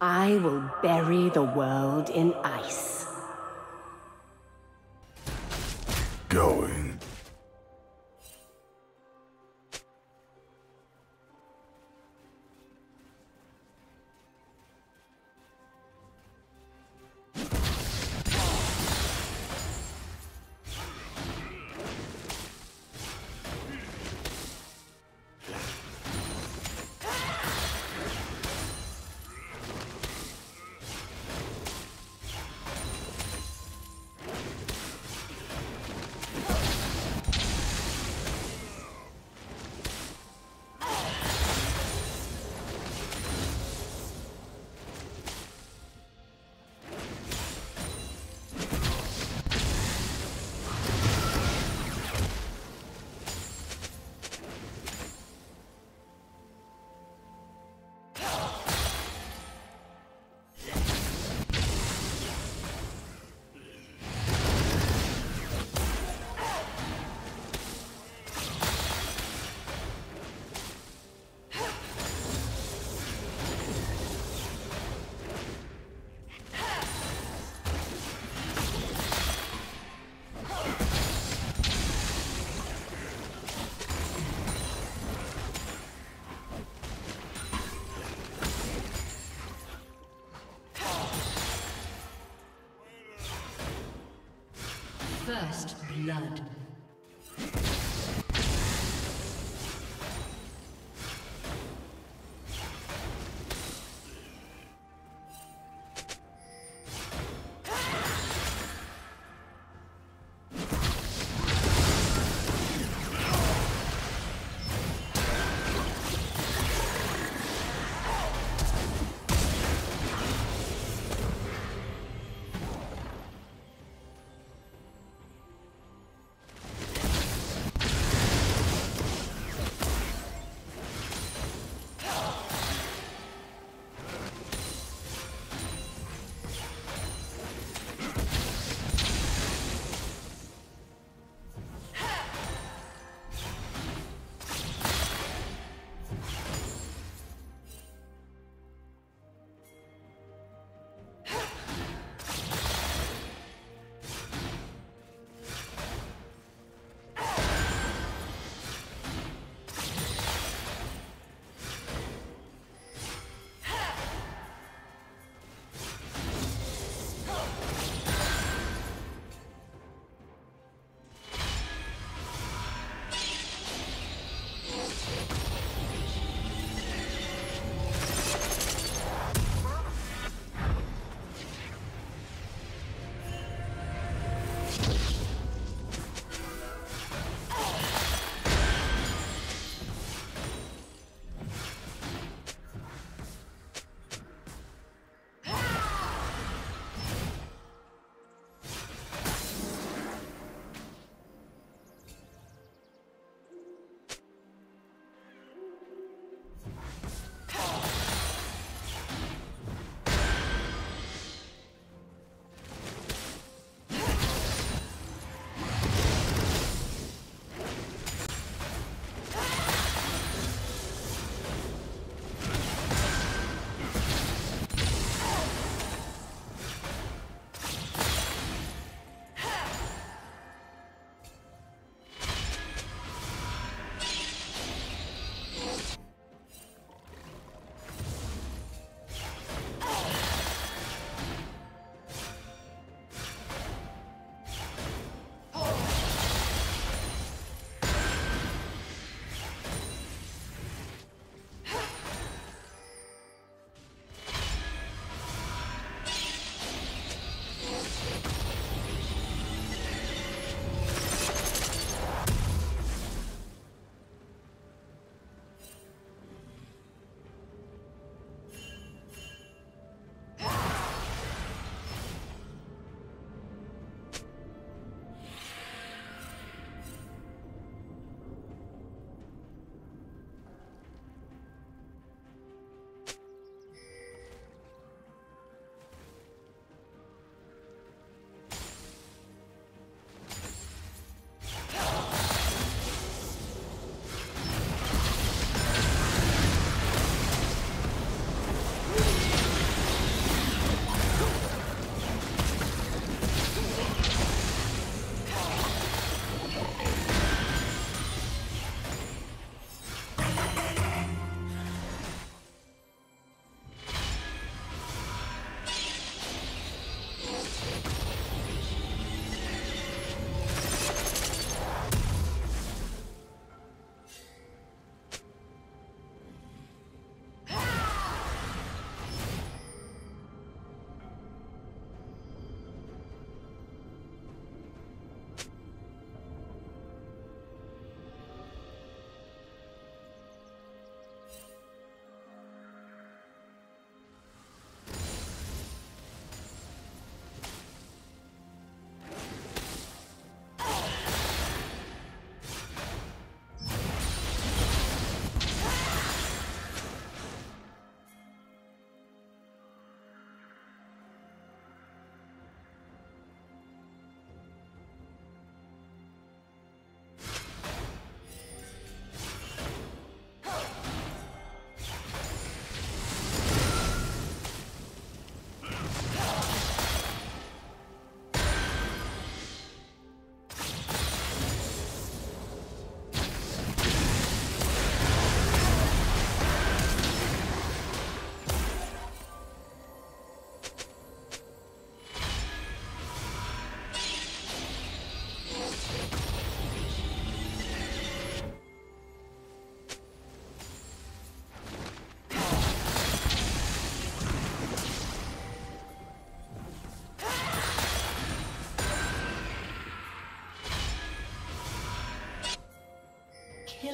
I will bury the world in ice. Going. First blood.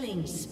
Killing spree.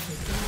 has been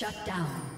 Shut down.